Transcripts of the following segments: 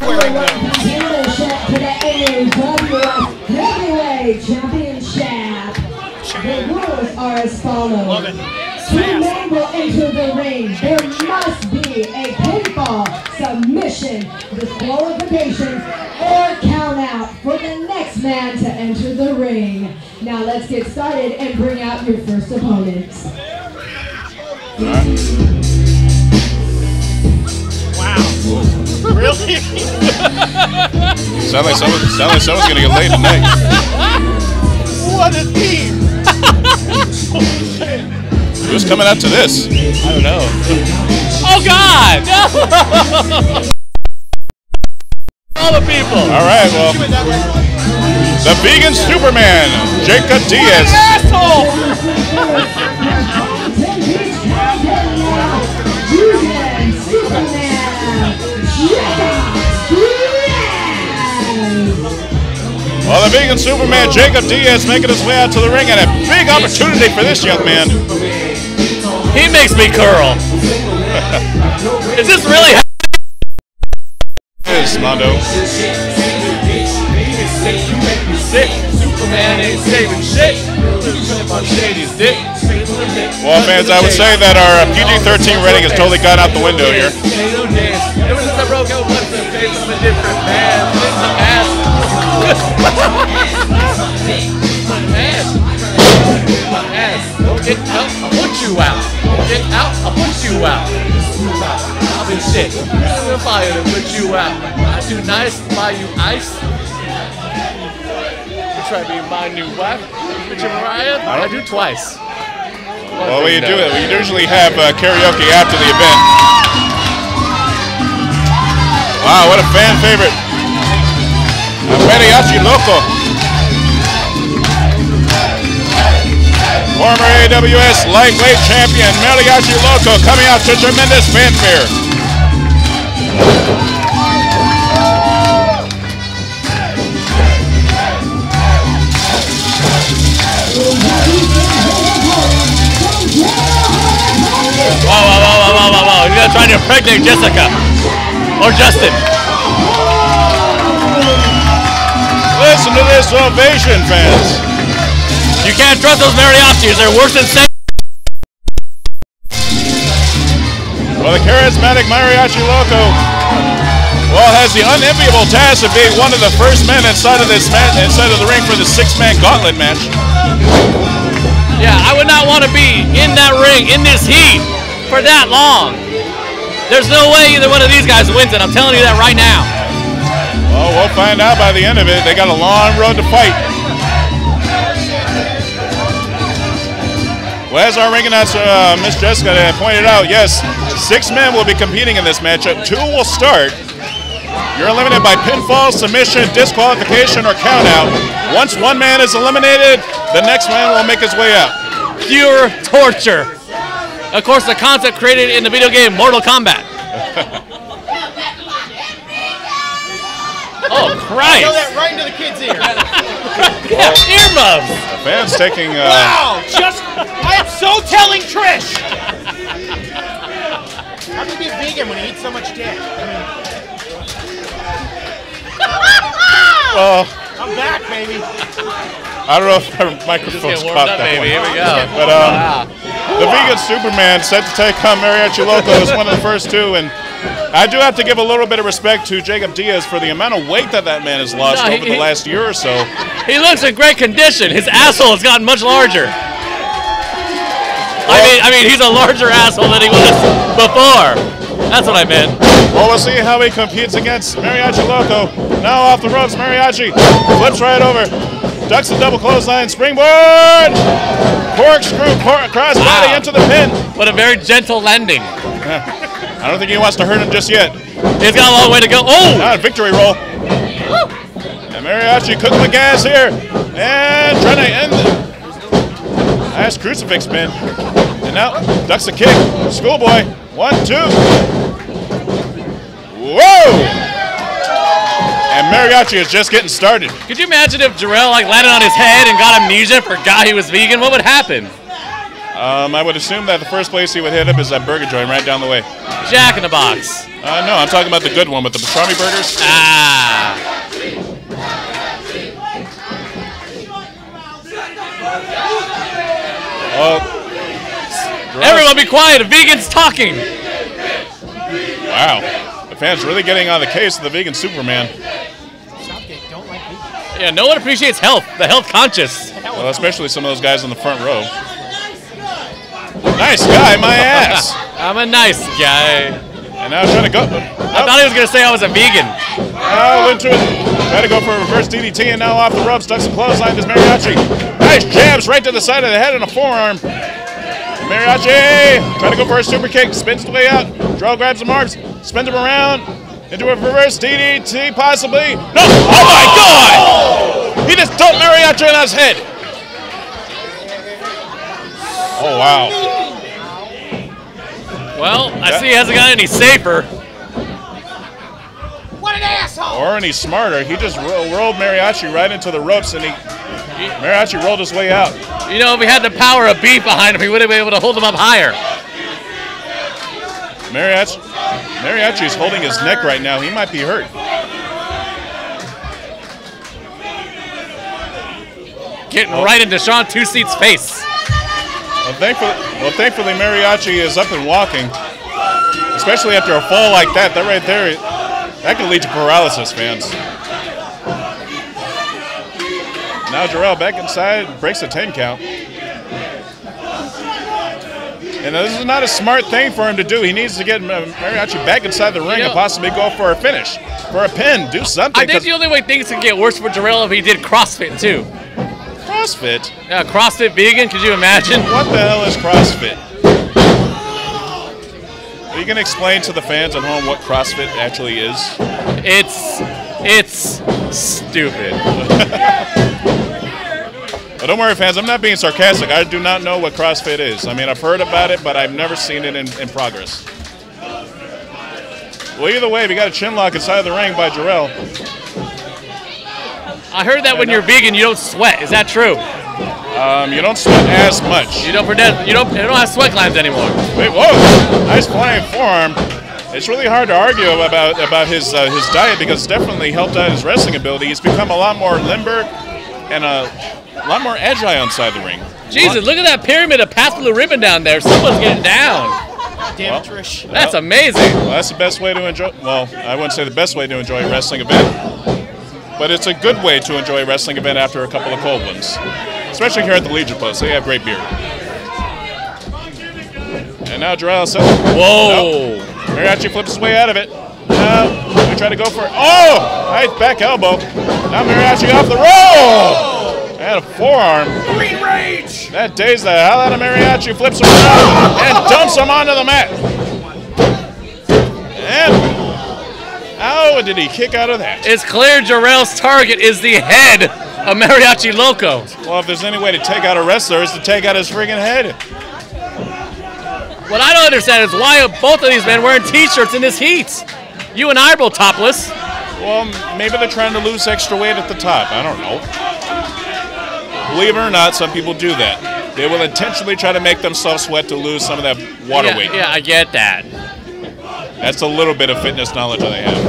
Wearing to the AWS Heavyweight Championship. The rules are as follows. Two men will enter the ring. There must be a pinfall, submission, disqualification, or count out for the next man to enter the ring. Now let's get started and bring out your first opponents. Really? Sound like someone, sound like someone's gonna get laid tonight. what a team! Who's coming out to this? I don't know. Oh God! All the people. All right, well, the vegan Superman, Jacob Diaz. Asshole! the vegan Superman, Jacob Diaz, making his way out to the ring, and a big opportunity for this young man. He makes me curl. Is this really? Is Mondo. Sick. Superman ain't saving shit. on Shady's dick. Well, fans, I would say that our uh, PG-13 rating has totally gone out the window here. Get out, I'll put you out. Get out, I'll put you out. I'll be shit. I'm fire to put you out. I do nice, buy you ice. Try to be new wife. Richard Mariah, I do twice. Well, we do it. We usually have uh, karaoke after the event. Wow, what a fan favorite. Mariachi Loco. Former AWS lightweight champion Mariachi Loco coming out to tremendous fanfare. Whoa, whoa, whoa, whoa, whoa, whoa, whoa. He's gonna try to impregnate Jessica. Or Justin. Listen to this ovation, fans. You can't trust those mariachis. They're worse than Sam. Well, the charismatic Mariachi Loco, well, has the unenviable task of being one of the first men inside of this match, inside of the ring for the six-man gauntlet match. Yeah, I would not want to be in that ring, in this heat, for that long. There's no way either one of these guys wins it. I'm telling you that right now. Well, we'll find out by the end of it. They got a long road to fight. Well, as our ring announcer, uh, Miss Jessica, pointed out, yes, six men will be competing in this matchup. Two will start. You're eliminated by pinfall, submission, disqualification, or countout. Once one man is eliminated, the next man will make his way out. Pure torture. Of course, the concept created in the video game Mortal Kombat. oh, Christ. Throw that right into the kid's ear. Yeah, earmuffs. The fans taking. Uh, wow, just I am so telling Trish. How can you be a vegan when you eat so much dick? I Well, I'm back, baby. I don't know if our microphone's Just get warmed caught up, that baby. one. Here we go. But um, Wow. the vegan Superman set to take on Mariachi Loco is one of the first two, and I do have to give a little bit of respect to Jacob Diaz for the amount of weight that that man has lost No, he- over the he- last year or so. He looks in great condition. His asshole has gotten much larger. I mean, I mean, he's a larger asshole than he was before. That's what I meant. Well, we'll see how he competes against Mariachi Loco. Now off the ropes, Mariachi flips right over, ducks the double clothesline, springboard, corkscrew, cor- crossbody Wow. into the pin. But a very gentle landing. I don't think he wants to hurt him just yet. He's got a long way to go. Oh! Now a victory roll. And Mariachi cooking the gas here. And trying to end the nice crucifix pin. And now ducks the kick. Schoolboy. One, two. Whoa! And Mariachi is just getting started. Could you imagine if Jorel like landed on his head and got amnesia, forgot he was vegan? What would happen? Um, I would assume that the first place he would hit up is that burger joint right down the way. Jack in the Box. Uh, no, I'm talking about the good one with the pastrami burgers. Ah. Oh, Everyone be quiet. A vegan's talking. wow. The fans really getting on the case of the vegan Superman. Southgate don't like me. Yeah, no one appreciates health. The health conscious. Well, especially some of those guys in the front row. Nice guy, my ass. I'm a nice guy. And now trying to go. I thought he was gonna say I was a vegan. Oh, into it. Try to go for a reverse DDT and now off the ropes. Ducks a clothesline. Does Mariachi. Nice jabs right to the side of the head and a forearm. Mariachi trying to go for a super kick. Spins the way out. Draw grabs the arms. Spins him around. Into a reverse DDT, possibly. No! Oh my god! He just dumped Mariachi on his head. Oh wow. Well, I see he hasn't got any safer. What an asshole! Or any smarter, he just ro- rolled Mariachi right into the ropes and he Mariachi rolled his way out. You know, if he had the power of beef behind him, he would have been able to hold him up higher. Mariachi, Mariachi is holding his neck right now. He might be hurt. Getting right into Sean Two Seats' face. Well, thankfully, well, thankfully, Mariachi is up and walking. Especially after a fall like that, that right there, that could lead to paralysis, fans. Now Jorel back inside, breaks a 10 count. And this is not a smart thing for him to do. He needs to get uh, Mariachi back inside the ring know- and possibly go for a finish, for a pin, do something. I think the only way things can get worse for Jorel if he did CrossFit too. CrossFit. Yeah, CrossFit vegan. Could you imagine? What the hell is CrossFit? Are you going to explain to the fans at home what CrossFit actually is? It's it's stupid. But don't worry, fans, I'm not being sarcastic. I do not know what CrossFit is. I mean, I've heard about it, but I've never seen it in, in progress. Well, either way, we got a chin lock inside of the ring by Jorel. I heard that when you're vegan, you don't sweat. Is that true? Um, you don't sweat as much. You don't pretend. You don't. You don't have sweat glands anymore. Wait, whoa! Nice flying forearm. It's really hard to argue about about his uh, his diet because it's definitely helped out his wrestling ability. He's become a lot more limber and a lot more agile inside the ring. Jesus, look at that pyramid of Pabst Blue Ribbon down there. Someone's getting down. Damn it, Trish. That's amazing. Well, that's the best way to enjoy. Well, I wouldn't say the best way to enjoy a wrestling event, but it's a good way to enjoy a wrestling event after a couple of cold ones, especially here at the Legion Post. They have great beer. And now Jorel says, Whoa. Mariachi flips his way out of it. Now we try to go for it. oh, nice back elbow. Now Mariachi off the roll and a forearm. Green Rage! That dazed the hell out of Mariachi, flips him around and dumps him onto the mat. How did he kick out of that? It's clear Jorel's target is the head of Mariachi Loco. Well, if there's any way to take out a wrestler, it's to take out his friggin' head. What I don't understand is why are both of these men wearing T-shirts in this heat. You and I are both topless. Well, maybe they're trying to lose extra weight at the top. I don't know. Believe it or not, some people do that. They will intentionally try to make themselves sweat to lose some of that water yeah, weight. yeah, I get that. That's a little bit of fitness knowledge that they have.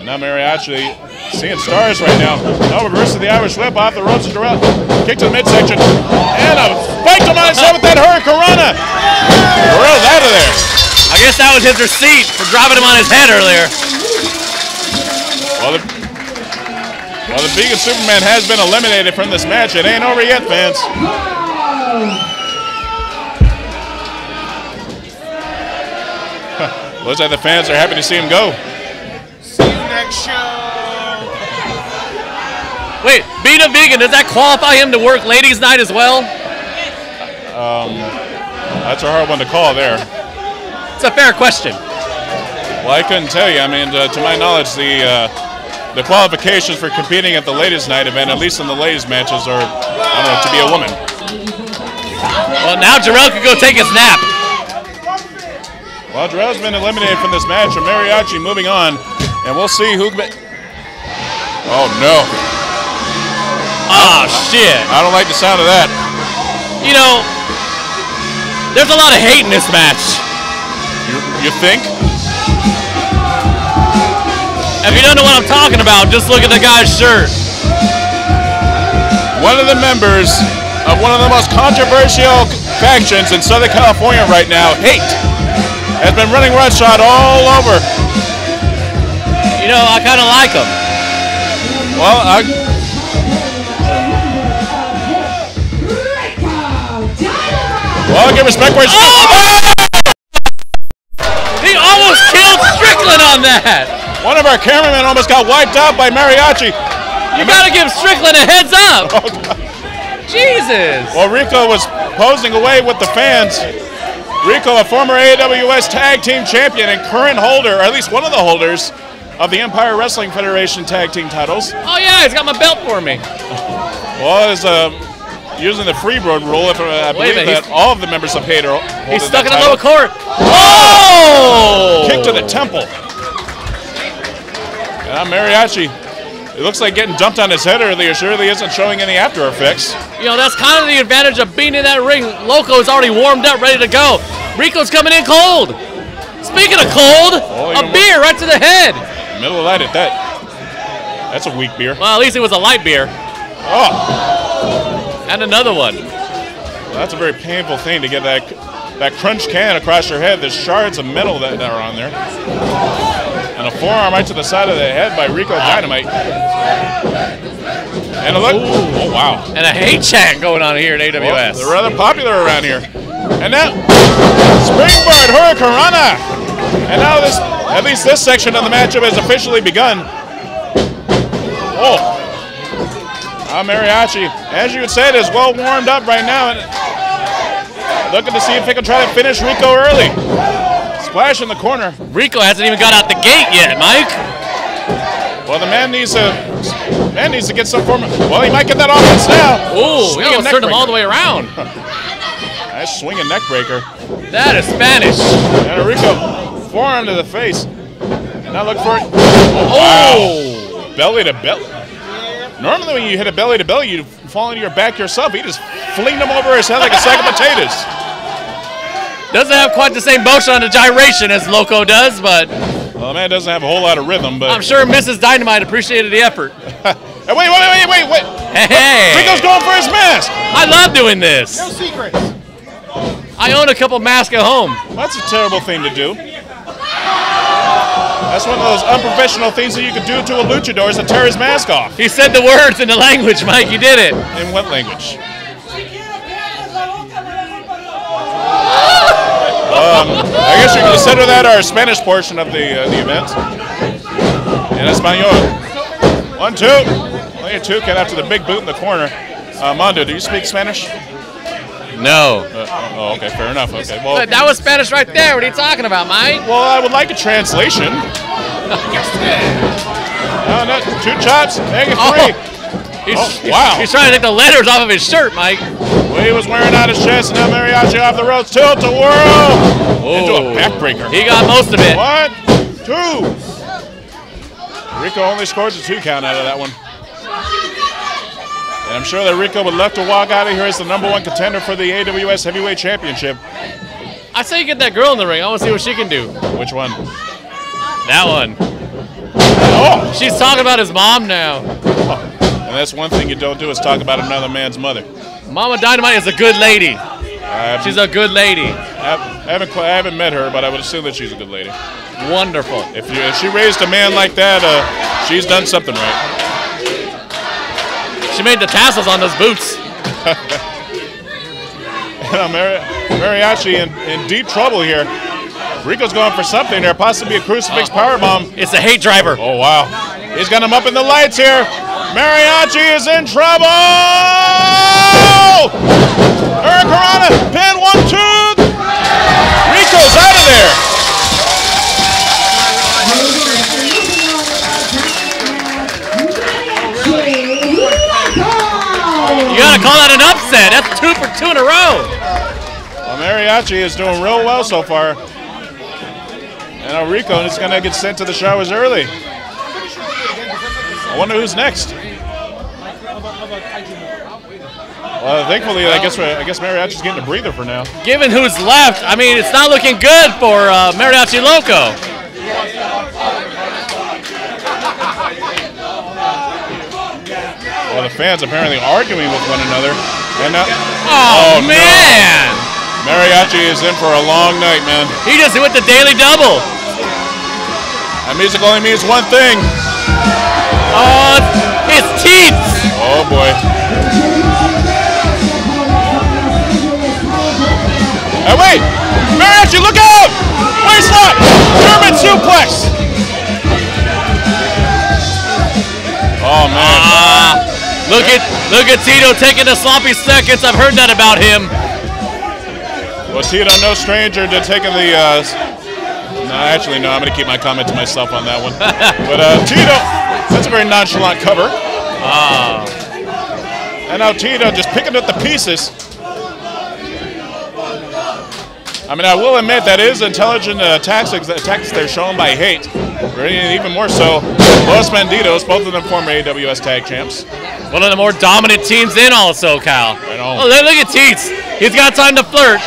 And now Mariachi seeing stars right now. Now reverse of the Irish whip off the ropes of Jorel. Kick to the midsection. And a spike to my head with that Hurricanrana. Jorel's out of there. I guess that was his receipt for dropping him on his head earlier. Well, the, well, the vegan Superman has been eliminated from this match. It ain't over yet, fans. Looks like the fans are happy to see him go. See you next show. Wait, being a vegan, does that qualify him to work ladies' night as well? Um, That's a hard one to call there. It's a fair question. Well, I couldn't tell you. I mean, uh, to my knowledge, the uh, the qualifications for competing at the ladies' night event, at least in the ladies' matches, are I don't know to be a woman. Well, now Jorel could go take his nap. Well, Jorel's been eliminated from this match, and Mariachi moving on, and we'll see who. Be- oh no! Oh shit! I don't like the sound of that. You know, there's a lot of hate in this match. You, you think? If you don't know what I'm talking about, just look at the guy's shirt. One of the members of one of the most controversial factions in Southern California right now, Hate, has been running roughshod all over. You know, I kind of like him. Well, I, well, I give respect where it's oh! He almost killed Strickland on that. One of our cameramen almost got wiped out by Mariachi. You gotta give Strickland a heads up. Oh, Jesus. Well, Rico was posing away with the fans. Rico, a former AWS Tag Team Champion and current holder, or at least one of the holders, of the Empire Wrestling Federation Tag Team titles. Oh yeah, he's got my belt for me. Well, is uh, using the freebird rule. If uh, I Wait believe that all of the members of Hate are He's stuck in the lower court. Oh! Kick to the temple. Now Mariachi, it looks like getting dumped on his head earlier surely isn't showing any after effects. You know, that's kind of the advantage of being in that ring. Loco's already warmed up, ready to go. Rico's coming in cold. Speaking of cold, Oh, a beer right to the head. Middle of the night at that. That's a weak beer. Well, at least it was a light beer. Oh, And another one. that's a very painful thing to get that that crunch can across your head. There's shards of metal that, that are on there. And a forearm right to the side of the head by Rico Dinamita. And a look. Oh, wow. And a hate chant going on here at AWS. Well, they're rather popular around here. And now, Springboard Hurricanrana. And now this, at least this section of the matchup has officially begun. Oh. Now Mariachi, as you said, is well warmed up right now. And looking to see if he can try to finish Rico early. Splash in the corner. Rico hasn't even got out the gate yet, Mike. Well, the man needs to, man needs to get some form. Well, he might get that offense now. Ooh, he Swinging almost turned him all the way around. Nice swinging neck breaker. That is Spanish. And Rico, forearm to the face. Now look for it. Oh! Belly to belly. Normally, when you hit a belly to belly, you fall into your back yourself. He just flinged him over his head like a sack of potatoes. Doesn't have quite the same motion on the gyration as Loco does, but Well, the man doesn't have a whole lot of rhythm, but. I'm sure Mrs. Dynamite appreciated the effort. Hey, wait, wait, wait, wait, wait. Hey! Rico's going for his mask. I love doing this. No secrets. I own a couple masks at home. That's a terrible thing to do. That's one of those unprofessional things that you could do to a luchador is to tear his mask off. He said the words in the language, Mike. You did it. In what language? I guess you consider that our Spanish portion of the uh, the event. In Espanol. One, two. Look at two, cut after the big boot in the corner. Uh, Mondo, do you speak Spanish? No. Uh, oh, okay, fair enough. Okay, well, But that was Spanish right there. What are you talking about, Mike? well, I would like a translation. Uh, no, two chops, negative Oh. three. He's, Oh, wow. He's trying to take the letters off of his shirt, Mike. Well, he was wearing out his chest, and now Mariachi off the ropes. Tilt-a-whirl into Oh. a backbreaker. He got most of it. One, two. Rico only scores a two count out of that one. And I'm sure that Rico would love to walk out of here as the number one contender for the AWS Heavyweight Championship. I say you get that girl in the ring. I want to see what she can do. Which one? That one. Oh! She's talking about his mom now. And that's one thing you don't do is talk about another man's mother. Mama Dynamite is a good lady. She's a good lady. haven't, I haven't met her, but I would assume that she's a good lady. Wonderful. If, you, if she raised a man like that, uh, she's done something right. She made the tassels on those boots. Mari- Mariachi in, in deep trouble here. Rico's going for something there, possibly a crucifix powerbomb. It's a hate driver. Oh, wow. He's got him up in the lights here. Mariachi is in trouble! Eric pin one, two. Rico's out of there. You gotta call that an upset. That's two for two in a row. Well, Mariachi is doing real well so far. And Rico is going to get sent to the showers early. I wonder who's next. Well, thankfully, I guess I guess Mariachi's getting a breather for now. Given who's left, I mean, it's not looking good for uh, Mariachi Loco. Well, the fans apparently arguing with one another. And now, Oh, Oh, no. man! Mariachi is in for a long night, man. He just went the daily double. That music only means one thing. Oh, it's teeth. Oh boy. Hey, wait! Mariachi, look out! Waistlock! German suplex! Oh man. Ah, look at look at Tito taking the sloppy seconds. I've heard that about him. Well, Tito, no stranger to taking the. Uh, no, actually, no. I'm going to keep my comment to myself on that one. but uh, Tito, that's a very nonchalant cover. Ah, And now Tito just picking up the pieces. I mean, I will admit that is intelligent uh, tactics, uh, tactics they're shown by Hate. Even more so, Los Banditos, both of them former AWS Tag Champs. one of the more dominant teams in all of SoCal. Right on. Oh, look look at Teets. He's got time to flirt.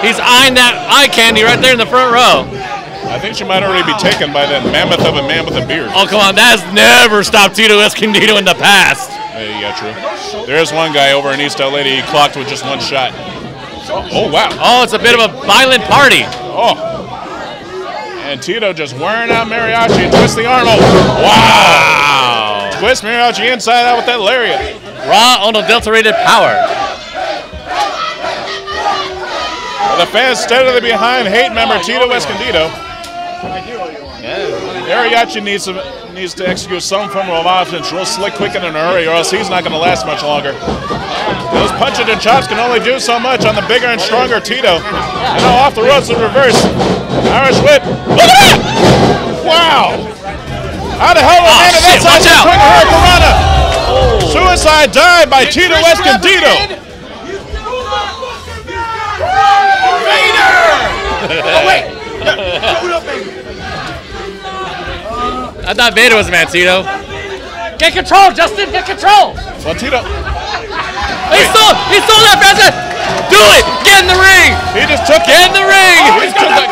He's eyeing that eye candy right there in the front row. I think she might already be taken by that mammoth of a man with a beard. Oh, come on. That has never stopped Tito Escondido in the past. Hey, yeah, true. There's one guy over in East LA that he clocked with just one shot. Oh, wow. Oh, it's a bit of a violent party. Oh. And Tito just wearing out Mariachi and twist the arm. Oh, wow. Twist Mariachi inside out with that lariat. Raw unadulterated power. The fans steadily behind hate member Tito Escondido. Mariachi needs to, needs to execute some form of offense real slick, quick, and in a hurry, or else he's not going to last much longer. Those punches and chops can only do so much on the bigger and stronger Tito. And now off the ropes in reverse. Irish whip. Look at that! Wow! How the hell Ah, man of shit, that watch out. quick Hurricanrana? Suicide dive by Tito Escondido. Oh wait! Buddha Vader. I thought Vader was Mantito. Get control, Justin. Get control. Well, Tito, He stole. He stole that fast. Do it. Get in the ring. he just took Get in the ring. He just, took that,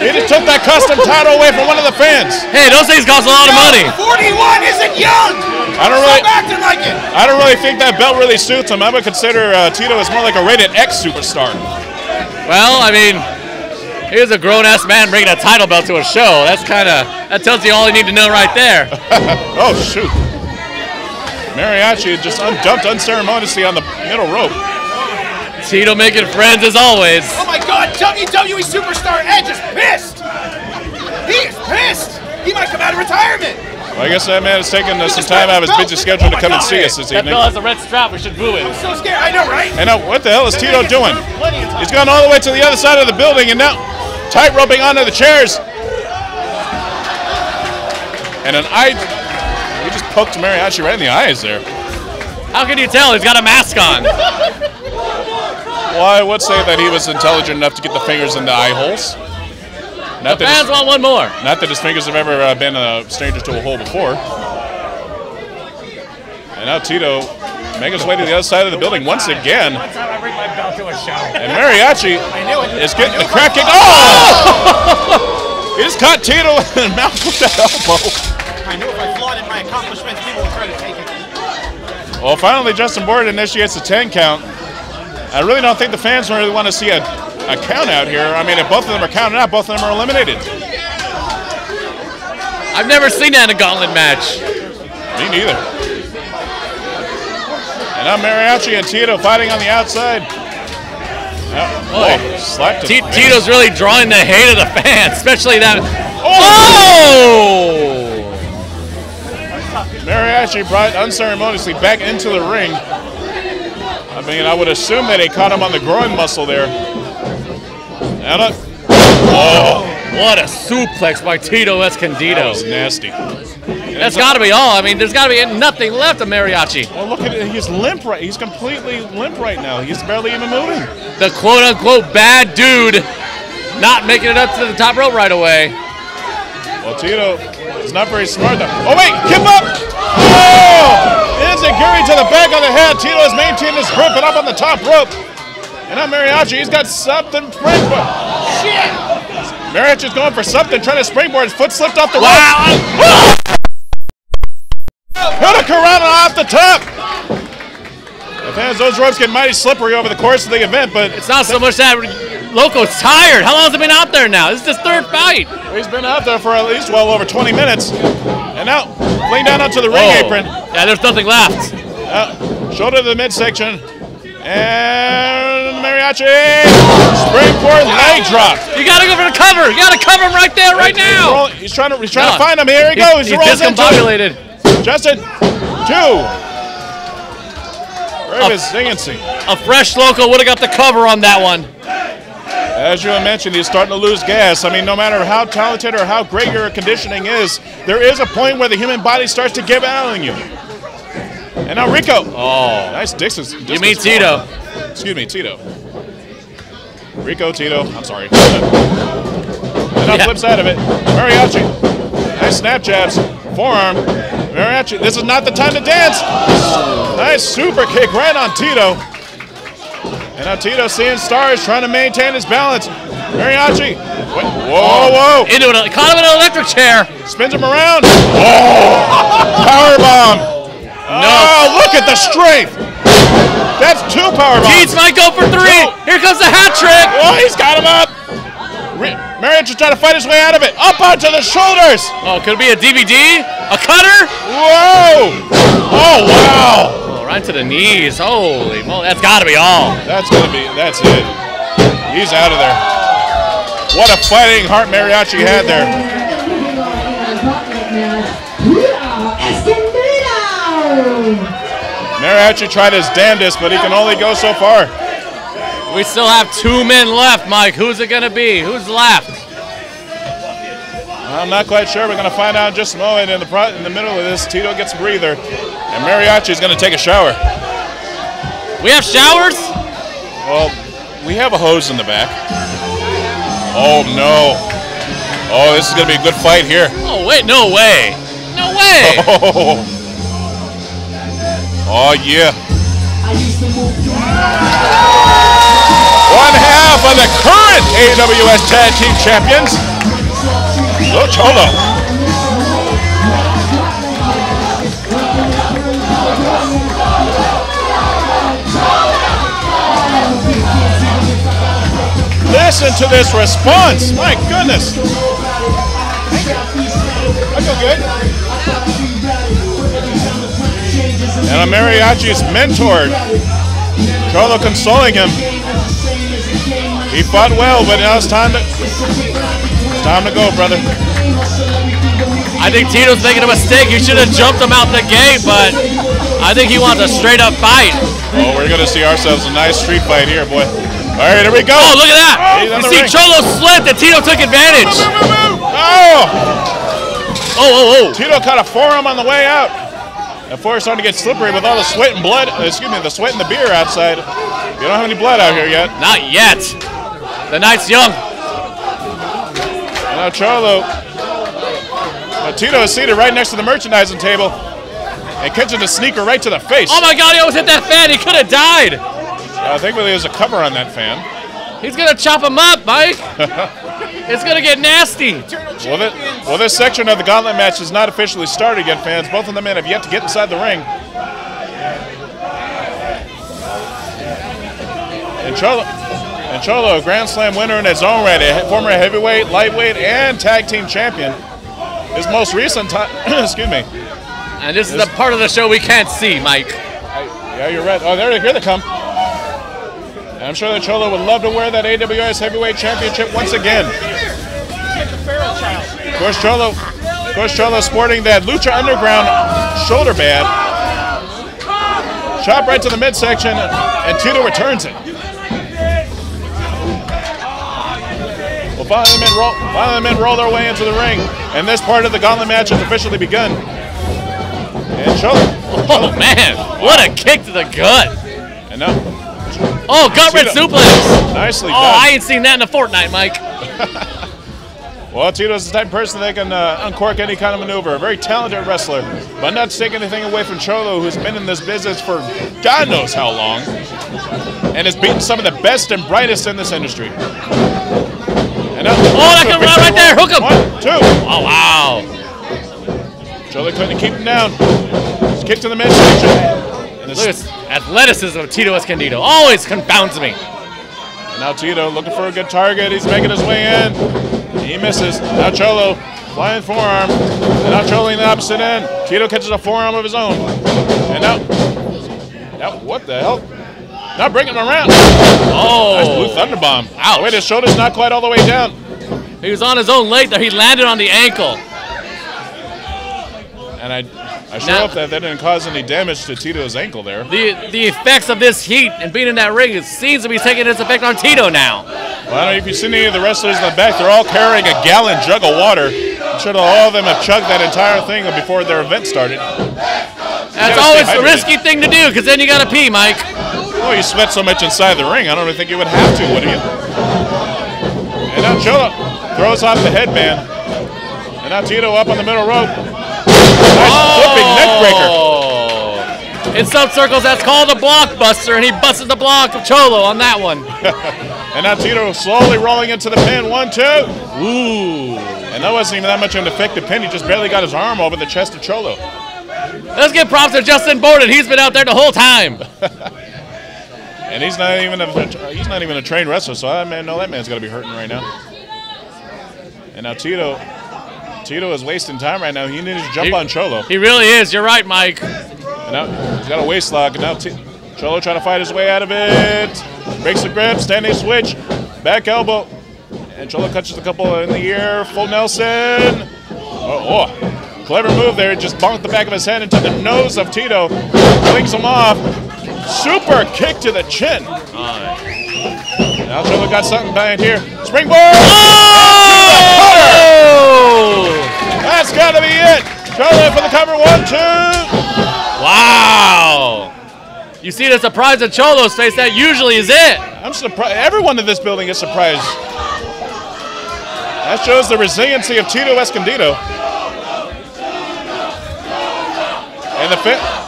he just took that custom title away from one of the fans. Hey, those things cost a lot of money. 41 isn't young! I don't really, acting like it! I don't really think that belt really suits him. I would consider uh, Tito as more like a rated X superstar. Well, I mean, here's a grown-ass man bringing a title belt to a show. That's kind of that tells you all you need to know right there. oh shoot! Mariachi just dumped unceremoniously on the middle rope. Tito making friends as always. Oh my god, WWE superstar Edge is pissed! He is pissed! He might come out of retirement! Well, I guess that man has taken uh, some time out of his busy schedule to come and see us this That evening. bill has a red strap. We should boo it. I'm so scared, I know, right? And now, what the hell is Tito doing? Plenty of time. He's gone all the way to the other side of the building and now tight roping onto the chairs. And an eye. He just poked Mariachi right in the eyes there. How can you tell? He's got a mask on. Well, I would say that he was intelligent enough to get the fingers in the eye holes. Not that, Fans his, want one more. not that his fingers have ever uh, been a stranger to a hole before. And now Tito making his way to the other side of the building once again. time I bring my belt to a show. And Mariachi I knew it. is getting the crack kick. Oh! he just caught Tito in the mouth with that elbow. I knew if I flaunted my accomplishments, people would try to take it. Well, finally, Justin Board initiates a 10 count. I really don't think the fans really want to see a, a count out here. I mean, if both of them are counted out, both of them are eliminated. I've never seen that in a gauntlet match. Me neither. And now Mariachi and Tito fighting on the outside. Oh, Boy. oh, slapped T- to the face. Tito's really drawing the hate of the fans, especially that. Oh! Oh! Mariachi brought unceremoniously back into the ring. I mean, I would assume that he caught him on the groin muscle there. And a, oh, What a suplex by Tito that Escondido. was nasty. That's got to be all. I mean, there's got to be nothing left of Mariachi. Well, look at it. He's limp right. He's completely limp right now. He's barely even moving. The quote unquote bad dude not making it up to the top rope right away. Well, Tito is not very smart though. Oh wait, kip up! Oh! Enzuigiri to the back of the head. Tito has maintained his grip and up on the top rope. And now Mariachi, he's got something springboard. Shit! Mariachi's going for something, trying to springboard. His foot slipped off the rope. Wow. Hurricanrana off the top. The fans, those ropes get mighty slippery over the course of the event, but It's not so much that Loco's tired. How long has he been out there now? This is his third fight. he's been out there for at least well over 20 minutes. And now, lean down onto the ring Oh. apron. Yeah, there's nothing left. Uh, shoulder to the midsection. And Mariachi. Springboard leg drop. You gotta go for the cover. You gotta cover him right there, right He's, now. rolling- he's trying to he's trying to find him. Here he goes. He He's rolls discombobulated. Justin, two. Ravis Dingency. A fresh local would have got the cover on that one. As you mentioned, he's starting to lose gas. I mean, no matter how talented or how great your conditioning is, there is a point where the human body starts to give out on you. And now Rico. Oh. Nice distance. You mean distance Tito? Excuse me, Tito. Rico, Tito. I'm sorry. and now Yeah. flip side of it. Mariachi. Nice snap jabs. Forearm. Mariachi. This is not the time to dance. Nice super kick right on Tito. And now Tito seeing stars, trying to maintain his balance. Mariachi. Wait, whoa, oh, whoa. Into it. Caught him in an electric chair. Spins him around. Oh! Power bomb. Oh, look at the strength. That's two power bombs. Keats might go for three. Two. Here comes the hat trick. Oh, he's got him up. Re- Mariachi's trying to fight his way out of it. Up onto the shoulders. Oh, could it be a DVD? A cutter? Whoa. Oh, wow. Oh, right to the knees. Holy moly. That's gotta be all. That's going to be, that's it. He's out of there. What a fighting heart Mariachi had there. Moving on in a gauntlet match. Tito Escondido! Mariachi tried his damnedest, but he can only go so far. We still have two men left, Mike. Who's it gonna be? Who's left? I'm not quite sure. We're going to find out in just a moment. In the pro- in the middle of this, Tito gets a breather, and Mariachi's going to take a shower. We have showers? Well, we have a hose in the back. Oh no! Oh, this is going to be a good fight here. Oh, wait, no way. No way. Oh, oh yeah! One half of the current AWS Tag Team Champions, Lo Cholo. Listen to this response. My goodness. I feel good. And a mariachi's mentor, Cholo consoling him. He fought well, but now it's time to it's time to go, brother. I think Tito's making a mistake. He should have jumped him out the gate, but I think he wants a straight up fight. Oh, we're gonna see ourselves a nice street fight here, boy. All right, here we go. Oh, look at that. On You see ring. Cholo slipped and Tito took advantage. Oh! Oh, oh, Tito caught a forearm on the way out. The floor is starting to get slippery with all the sweat and blood. uh, Excuse me, the sweat and the beer outside. You don't have any blood out here yet. oh. Not yet. The night's young. Now Cholo. Now Tito is seated right next to the merchandising table and catches a sneaker right to the face. Oh my god, he almost hit that fan. He could have died. I think really there's a cover on that fan. He's gonna chop him up, Mike. it's gonna get nasty. Well, this, well, this section of the gauntlet match is not officially started yet, fans. Both of the men have yet to get inside the ring. And Cholo, and Cholo, a Grand Slam winner in his own right, a former heavyweight, lightweight, and tag team champion. His most recent time, excuse me. And this is the part of the show we can't see, Mike. Yeah, you're right. Oh, there, they here they come. And I'm sure that Cholo would love to wear that AWS Heavyweight Championship once again. Of course, Cholo, of course, Cholo sporting that Lucha Underground shoulder pad. Chop right to the midsection, and Tito returns it. Finally the men roll, finally the men roll their way into the ring, and this part of the gauntlet match has officially begun. And Cholo, Oh man, what a kick to the gut. I know. Oh, gutwrench suplex. nicely Oh. I ain't seen that in a fortnight, Mike. Well, Tito's the type of person that can uh, uncork any kind of maneuver. A very talented wrestler, but not to take anything away from Cholo, who's been in this business for God knows how long, and has beaten some of the best and brightest in this industry. And Oh, that comes right there. Hook him. One, two. Oh, wow. Cholo couldn't keep him down. Just kick to the midsection. And Look this- at athleticism of Tito Escondido. Always confounds me. And now Tito looking for a good target. He's making his way in. He misses. Now Cholo flying forearm. And now Cholo in the opposite end. Tito catches a forearm of his own. And now, now what the hell? Now bringing him around. Oh. Nice blue Oh. thunder bomb. Ouch. Wait, his shoulder's not quite all the way down. He was on his own leg there. He landed on the ankle. And I, I sure Now- hope that that didn't cause any damage to Tito's ankle there. The the effects of this heat and being in that ring it seems to be taking its effect on Tito now. Well, I don't know if you've seen any of the wrestlers in the back. They're all carrying a gallon jug of water. I'm sure all of them have chugged that entire thing before their event started. That's always a risky thing to do because then you gotta pee, Mike. Oh, you sweat so much inside the ring. I don't even think you would have to, would you? And now Cholo throws off the headband. And now Tito up on the middle rope. Nice flipping neck breaker. Oh. In some circles, that's called a blockbuster, and he busted the block of Cholo on that one. And now Tito slowly rolling into the pin. One, two. Ooh. And that wasn't even that much of an effective pin. He just barely got his arm over the chest of Cholo. Let's give props to Justin Borden. He's been out there the whole time. And he's not even a he's not even a trained wrestler, so I man know that man's to be hurting right now. And now Tito, Tito is wasting time right now. He needs to jump He- on Cholo. He really is. You're right, Mike. And now he's got a waist lock. And now T- Cholo trying to fight his way out of it. Breaks the grip, standing switch, back elbow. And Cholo catches a couple in the ear. Full Nelson. Oh, oh. clever move there. Just bonked the back of his head into the nose of Tito. Blinks him off. Super kick to the chin. Now Cholo got something behind here. Springboard. Oh! That's got to be it. Cholo for the cover. One, two. Wow. You see the surprise on Cholo's face. That usually is it. I'm surprised. Everyone in this building is surprised. That shows the resiliency of Tito Escondido. And the fit.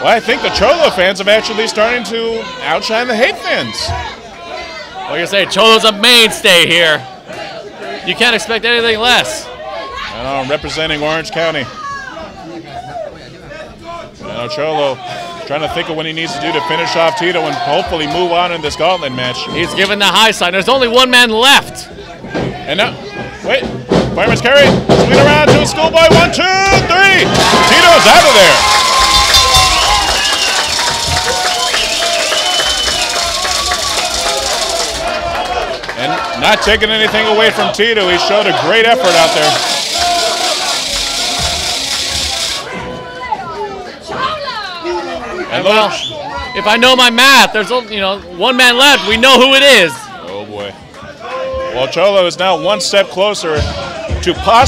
Well, I think the Cholo fans have actually starting to outshine the hate fans. Like I say, Cholo's a mainstay here. You can't expect anything less. I'm representing Orange County. Cholo trying to think of what he needs to do to finish off Tito and hopefully move on in this gauntlet match. He's given the high sign. There's only one man left. And now, wait, fireman's carry, swing around to a schoolboy, one, two, three. Tito's out of there. Not taking anything away from Tito, he showed a great effort out there. And Well, look, if I know my math, there's you know one man left. We know who it is. oh boy. Well, Cholo is now one step closer to possibly.